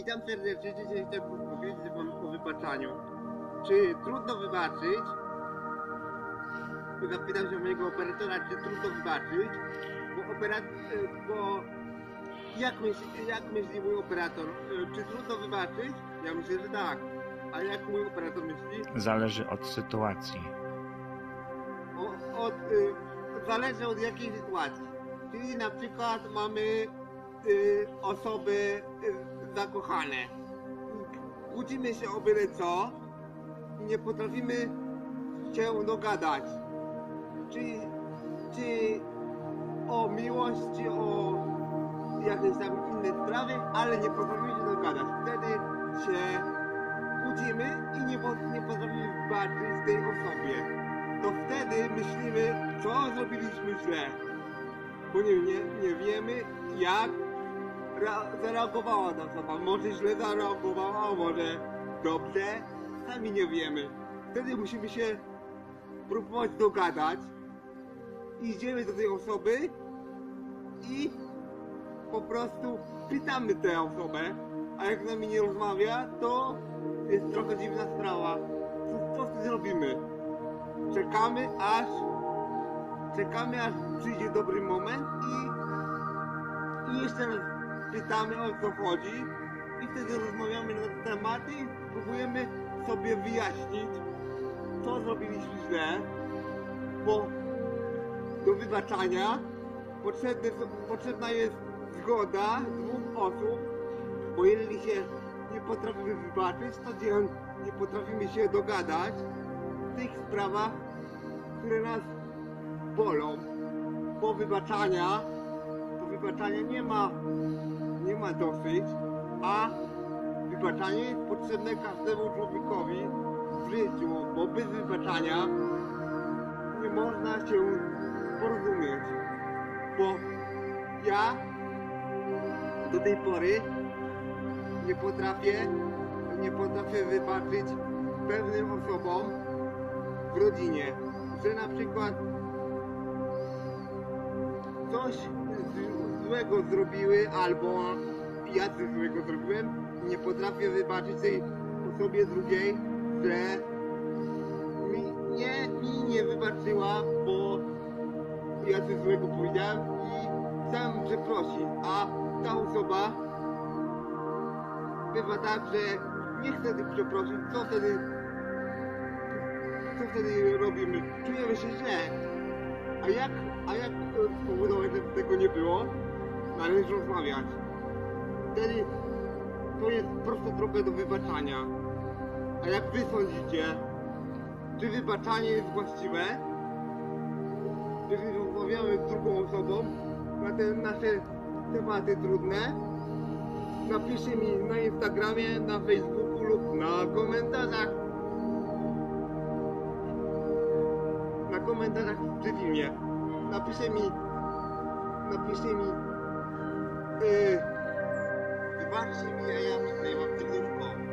Witam serdecznie, dzisiaj chciałbym powiedzieć wam o wybaczaniu. Czy trudno wybaczyć? Zapytam się mojego operatora, czy trudno wybaczyć, bo operat... bo... Jak myśli, jak myśli mój operator? Czy trudno wybaczyć? Ja myślę, że tak. A jak mój operator myśli? Zależy od sytuacji. O, od, y, zależy od jakiej sytuacji. Czyli na przykład mamy y, osoby y, zakochane. Kłócimy się o byle co i nie potrafimy się dogadać. Czy, czy o miłość, czy o jakieś tam inne sprawy, ale nie potrafimy się dogadać. Wtedy się kłócimy i nie, nie potrafimy wybaczyć tej osobie to wtedy myślimy, co zrobiliśmy źle. Bo nie, nie, nie wiemy, jak zareagowała ta osoba. Może źle zareagowała, może dobrze. Sami nie wiemy. Wtedy musimy się próbować dogadać. Idziemy do tej osoby i po prostu pytamy tę osobę, a jak z nami nie rozmawia, to jest trochę dziwna sprawa. Co wtedy robimy? czekamy aż czekamy aż przyjdzie dobry moment i, i jeszcze raz pytamy o co chodzi i wtedy rozmawiamy na te tematy i próbujemy sobie wyjaśnić co zrobiliśmy źle bo do wybaczania potrzebna jest zgoda dwóch osób bo jeżeli się nie potrafimy wybaczyć to nie, nie potrafimy się dogadać w tych sprawach, które nas bolą. Po wybaczania, po wybaczania nie ma, nie ma dosyć, a wybaczanie jest potrzebne każdemu człowiekowi w życiu, bo bez wybaczania nie można się porozumieć. Bo ja do tej pory nie potrafię, nie potrafię wybaczyć pewnym osobom w rodzinie, że na przykład coś z- złego zrobiły albo ja coś złego zrobiłem nie potrafię wybaczyć tej osobie drugiej, że mi nie, mi nie wybaczyła, bo ja coś złego powiedziałem i chciałem przeprosić, a ta osoba bywa tak, że nie chce tych przeprosić, co wtedy co wtedy robimy? Czujemy się źle. A jak, a jak e, spowodować, żeby tego nie było? Należy rozmawiać. Wtedy to jest prosta droga do wybaczania. A jak wy sądzicie, czy wybaczanie jest właściwe? Jeżeli rozmawiamy z drugą osobą na te nasze tematy trudne, napiszcie mi na Instagramie, na Facebooku lub na komentarzach na komentarzach przy filmie. Napiszcie mi, napiszcie mi, yy, wybaczcie mi, a ja wyklejam serduszko.